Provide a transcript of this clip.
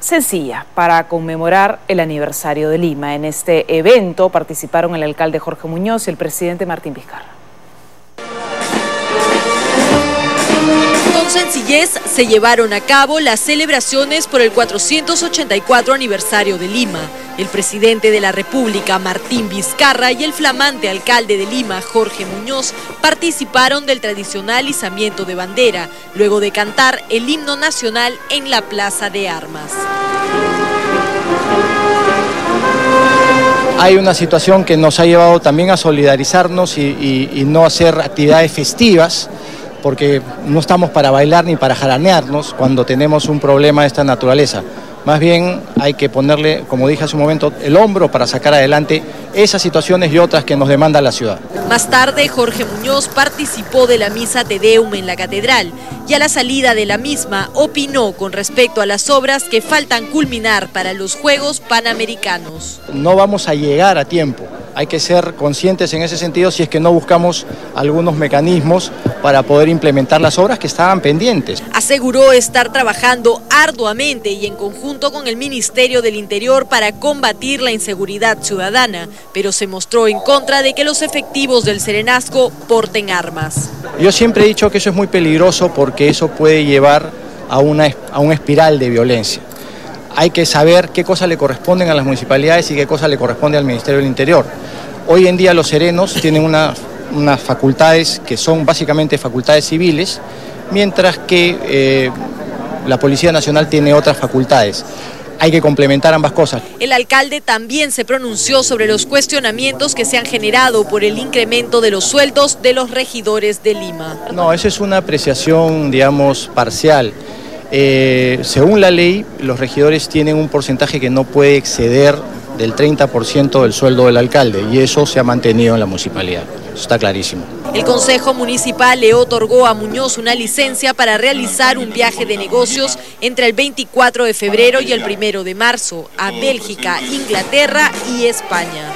sencilla para conmemorar el aniversario de Lima. En este evento participaron el alcalde Jorge Muñoz y el presidente Martín Vizcarra. Con sencillez se llevaron a cabo las celebraciones por el 484 aniversario de Lima. El presidente de la República, Martín Vizcarra, y el flamante alcalde de Lima, Jorge Muñoz, participaron del tradicional izamiento de bandera, luego de cantar el himno nacional en la Plaza de Armas. Hay una situación que nos ha llevado también a solidarizarnos y, y no hacer actividades festivas, porque no estamos para bailar ni para jaranearnos cuando tenemos un problema de esta naturaleza. Más bien hay que ponerle, como dije hace un momento, el hombro para sacar adelante esas situaciones y otras que nos demanda la ciudad. Más tarde, Jorge Muñoz participó de la misa Te Deum en la catedral y a la salida de la misma opinó con respecto a las obras que faltan culminar para los Juegos Panamericanos. No vamos a llegar a tiempo hay que ser conscientes en ese sentido si es que no buscamos algunos mecanismos para poder implementar las obras que estaban pendientes. Aseguró estar trabajando arduamente y en conjunto con el Ministerio del Interior para combatir la inseguridad ciudadana, pero se mostró en contra de que los efectivos del Serenazgo porten armas. Yo siempre he dicho que eso es muy peligroso porque eso puede llevar a una, a una espiral de violencia hay que saber qué cosas le corresponden a las municipalidades y qué cosas le corresponde al Ministerio del Interior. Hoy en día los serenos tienen unas facultades que son básicamente facultades civiles, mientras que eh, la Policía Nacional tiene otras facultades hay que complementar ambas cosas. El alcalde también se pronunció sobre los cuestionamientos que se han generado por el incremento de los sueldos de los regidores de Lima. No, eso es una apreciación, digamos, parcial. Eh, según la ley, los regidores tienen un porcentaje que no puede exceder del 30% del sueldo del alcalde y eso se ha mantenido en la municipalidad. Está clarísimo. El Consejo Municipal le otorgó a Muñoz una licencia para realizar un viaje de negocios entre el 24 de febrero y el 1 de marzo a Bélgica, Inglaterra y España.